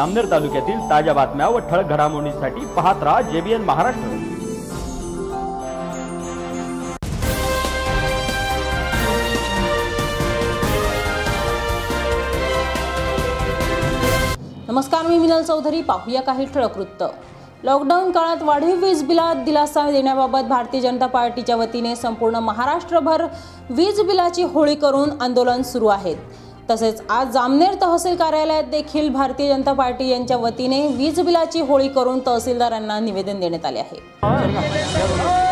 अमनेर तालुक्यातील ताज्या बातम्या व ठळक घडामोडींसाठी पाहत राहा जेबीएन महाराष्ट्र. नमस्कार मी मिनल चौधरी. पाहूया काही ठळक वृत्त. लॉकडाऊन काळात वाढीव वीज बिलात दिलासा देण्याबाबत भारतीय जनता पार्टीच्या वतीने संपूर्ण महाराष्ट्रभर वीज बिलाची होळी करून आंदोलन सुरू आहेत. तसेच आज जामनेर तहसील कार्यालयात देखील भारतीय जनता पार्टी यांच्या वतीने वीज बिलाची होळी करून तहसीलदारांना निवेदन देण्यात आले आहे.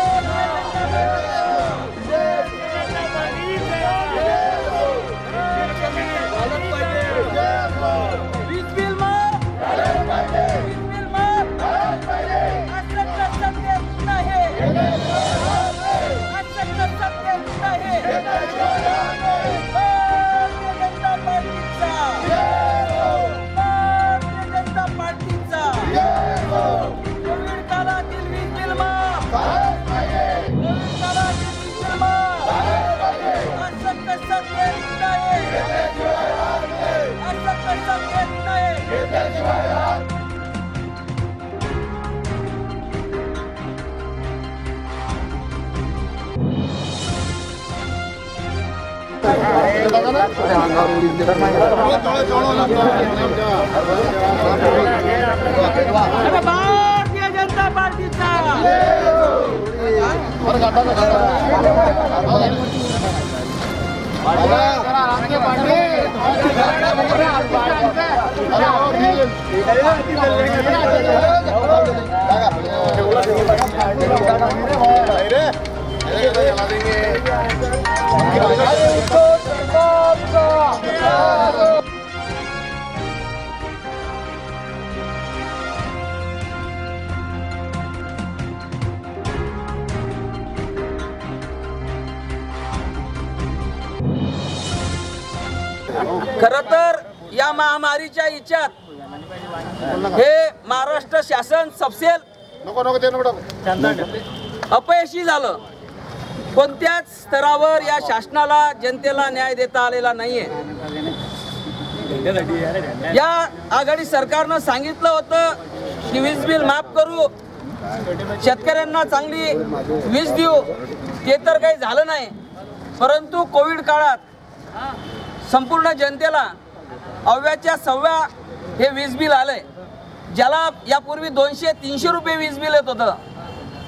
भारतीय जनता पार्टीचा खर तर या महामारीच्या इच्छात हे महाराष्ट्र शासन सपसेल. अपयशी झालं. कोणत्याच स्तरावर या शासनाला जनतेला न्याय देता आलेला नाहीये. या आघाडी सरकारनं सांगितलं होतं की वीज बिल माफ करू. शेतकऱ्यांना चांगली वीज देऊ. ते तर काही झालं नाही. परंतु कोविड काळात संपूर्ण जनतेला अव्याच्या सव्या हे वीज बिल आलंय. ज्याला यापूर्वी दोनशे तीनशे रुपये वीज बिल येत होतं.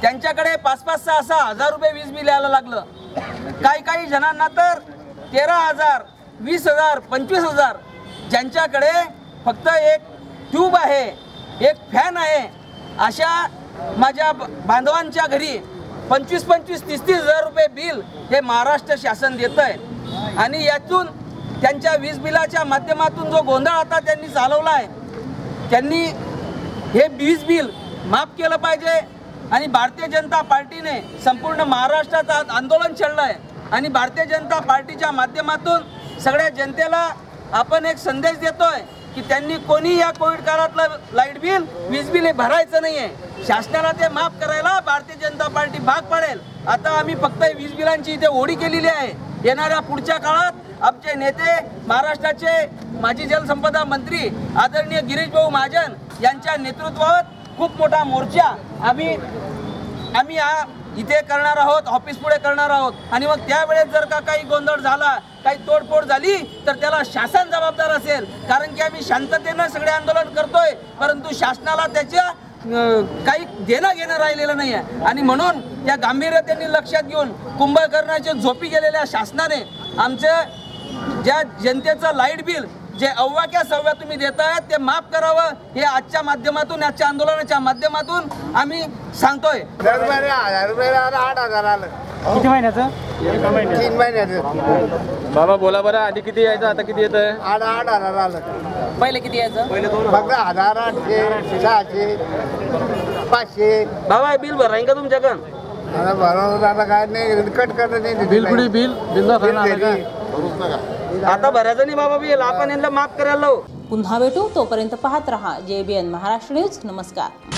त्यांच्याकडे पाच पाच सहा सहा हजार रुपये वीज बिल यायला लागलं. काही काही जणांना तर तेरा हजार वीस हजार पंचवीस हजार ज्यांच्याकडे फक्त एक ट्यूब आहे एक फॅन आहे अशा माझ्या ब- बांधवांच्या घरी पंचवीस पंचवीस तीस तीस हजार रुपये बिल हे महाराष्ट्र शासन देत आहे आणि यातून त्यांच्या वीज बिलाच्या माध्यमातून जो गोंधळ आता त्यांनी चालवला आहे त्यांनी हे वीज बिल माफ केलं पाहिजे आणि भारतीय जनता पार्टीने संपूर्ण महाराष्ट्राचं आंदोलन छेडलं आहे आणि भारतीय जनता पार्टीच्या माध्यमातून सगळ्या जनतेला आपण एक संदेश देतोय की त्यांनी कोणी या कोविड काळातलं लाइट बिल वीज बिल हे भरायचं नाहीये. शासनाला ते माफ करायला भारतीय जनता पार्टी भाग पाडेल. आता आम्ही फक्त वीज बिलांची इथे ओढी केलेली आहे. येणाऱ्या पुढच्या काळात आमचे नेते महाराष्ट्राचे माजी जलसंपदा मंत्री आदरणीय गिरीश भाऊ महाजन यांच्या नेतृत्वावर खूप मोठा मोर्चा आम्ही आम्ही हा इथे करणार आहोत ऑफिस पुढे करणार आहोत. आणि मग त्यावेळेस जर का काही गोंधळ झाला काही तोडफोड झाली तर त्याला शासन जबाबदार असेल. कारण की आम्ही शांततेनं सगळे आंदोलन करतोय परंतु शासनाला त्याच्या काही देणं घेणं राहिलेलं नाही आहे आणि म्हणून त्या गांभीर्यतेने लक्षात घेऊन कुंभकर्णाच्या झोपी गेलेल्या शासनाने आमचं ज्या जनतेचं लाइट बिल जे अव्वाक्या सव्या तुम्ही देतायत ते माफ करावं. हे आजच्या माध्यमातून आजच्या आंदोलनाच्या माध्यमातून आम्ही सांगतोय. आठ हजार आलं. किती महिन्याचं? तीन महिन्याचं. बाबा बोला बरं आधी किती यायचं आता किती येतंय? आठ आठ हजार आलं. पहिले किती यायचं? फक्त हजार आठशे सहाशे पाचशे. बाबा हे बिल भराय का तुमच्याकडं? आता भरवून आता काय नाही कट करणं नाही. बिल कुठे बिल? बिल. आता भरायचं नाही बाबा बिल आपण यांना माफ करायला लावू. पुन्हा भेटू. तोपर्यंत पाहत रहा. जे बी एन महाराष्ट्र न्यूज. नमस्कार.